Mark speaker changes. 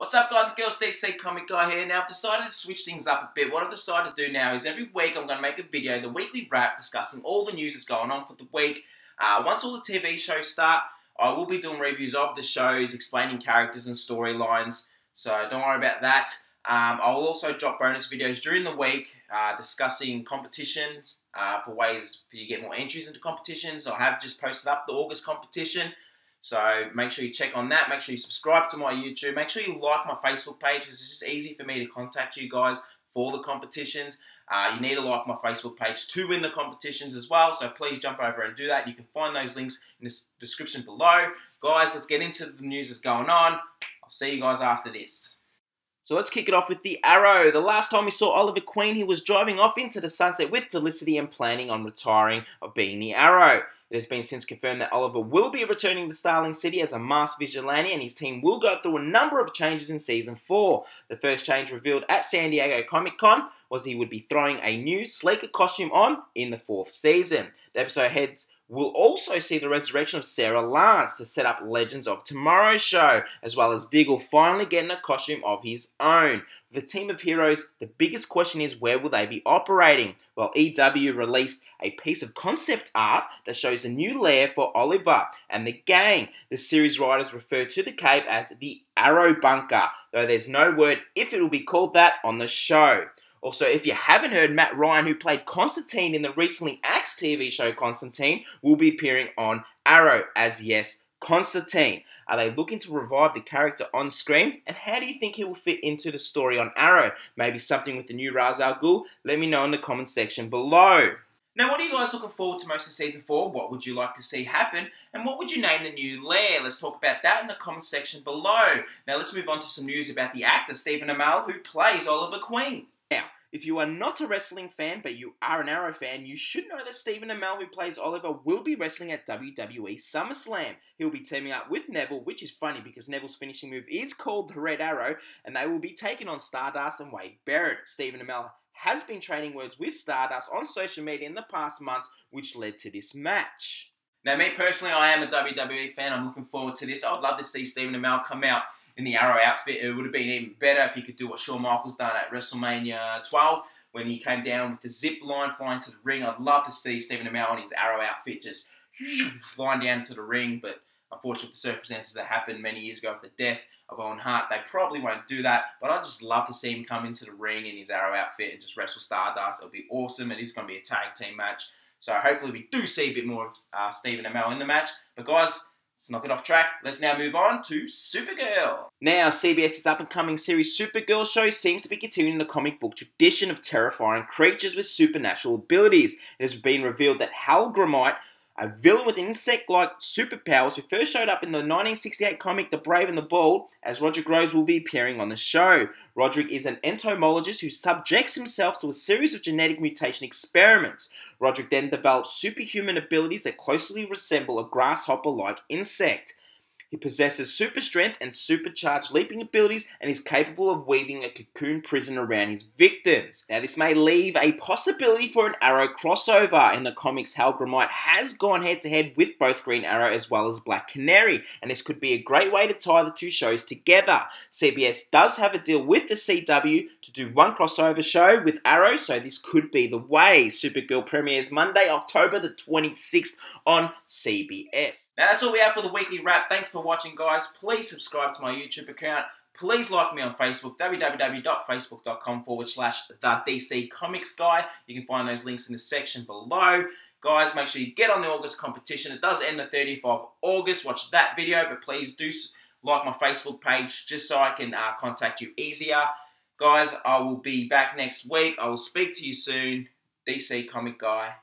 Speaker 1: What's up guys and girls, DC Comic Guy here. Now I've decided to switch things up a bit. What I've decided to do now is every week I'm going to make a video, the weekly wrap, discussing all the news that's going on for the week. Uh, once all the TV shows start, I will be doing reviews of the shows, explaining characters and storylines, so don't worry about that. Um, I will also drop bonus videos during the week uh, discussing competitions uh, for ways for you to get more entries into competitions. I have just posted up the August competition. So make sure you check on that. Make sure you subscribe to my YouTube. Make sure you like my Facebook page because it's just easy for me to contact you guys for the competitions. Uh, you need to like my Facebook page to win the competitions as well. So please jump over and do that. You can find those links in the description below. Guys, let's get into the news that's going on. I'll see you guys after this. So let's kick it off with the Arrow. The last time we saw Oliver Queen, he was driving off into the sunset with Felicity and planning on retiring of being the Arrow. It has been since confirmed that Oliver will be returning to Starling City as a masked vigilante and his team will go through a number of changes in Season 4. The first change revealed at San Diego Comic Con was he would be throwing a new, sleeker costume on in the fourth season. The episode heads will also see the resurrection of Sara Lance to set up Legends of Tomorrow show, as well as Diggle finally getting a costume of his own. The team of heroes, the biggest question is where will they be operating? Well, EW released a piece of concept art that shows a new lair for Oliver and the gang. The series writers refer to the cave as the Arrow Bunker, though there's no word if it will be called that on the show. Also, if you haven't heard, Matt Ryan, who played Constantine in the recently axed TV show Constantine, will be appearing on Arrow as yes, Constantine. Are they looking to revive the character on screen? And how do you think he will fit into the story on Arrow? Maybe something with the new Ra's al Ghul? Let me know in the comment section below. Now, what are you guys looking forward to most of Season 4? What would you like to see happen? And what would you name the new lair? Let's talk about that in the comment section below. Now, let's move on to some news about the actor Stephen Amell, who plays Oliver Queen. Now, if you are not a wrestling fan, but you are an Arrow fan, you should know that Stephen Amell, who plays Oliver, will be wrestling at WWE SummerSlam. He'll be teaming up with Neville, which is funny because Neville's finishing move is called the Red Arrow, and they will be taking on Stardust and Wade Barrett. Stephen Amell has been trading words with Stardust on social media in the past months, which led to this match. Now, me personally, I am a WWE fan. I'm looking forward to this. I would love to see Stephen Amell come out in the Arrow outfit. It would have been even better if he could do what Shawn Michaels done at WrestleMania 12 when he came down with the zip line flying to the ring. I'd love to see Stephen Amell in his Arrow outfit just flying down to the ring, but unfortunately, the circumstances that happened many years ago with the death of Owen Hart, they probably won't do that. But I'd just love to see him come into the ring in his Arrow outfit and just wrestle Stardust. It'll be awesome. And It is going to be a tag team match. So hopefully we do see a bit more of uh, Stephen Amell in the match. But guys, Let's knock it off track. Let's now move on to Supergirl. Now, CBS's up and coming series Supergirl show seems to be continuing the comic book tradition of terrifying creatures with supernatural abilities. It has been revealed that Hellgrammite a villain with insect-like superpowers who first showed up in the 1968 comic The Brave and the Bold, as Roger Rose will be appearing on the show. Roderick is an entomologist who subjects himself to a series of genetic mutation experiments. Roderick then develops superhuman abilities that closely resemble a grasshopper-like insect. He possesses super strength and supercharged leaping abilities and is capable of weaving a cocoon prison around his victims. Now, this may leave a possibility for an Arrow crossover. In the comics, Hellgrammite has gone head to head with both Green Arrow as well as Black Canary, and this could be a great way to tie the two shows together. CBS does have a deal with the CW to do one crossover show with Arrow, so this could be the way. Supergirl premieres Monday, October the 26th on CBS. Now, that's all we have for the weekly wrap. Thanks for for watching, guys. Please subscribe to my YouTube account. Please like me on Facebook, www.facebook.com forward slash the DC Comics Guy. You can find those links in the section below. Guys, make sure you get on the August competition. It does end the 30th of August. Watch that video, but please do like my Facebook page just so I can uh, contact you easier. Guys, I will be back next week. I will speak to you soon. DC Comic Guy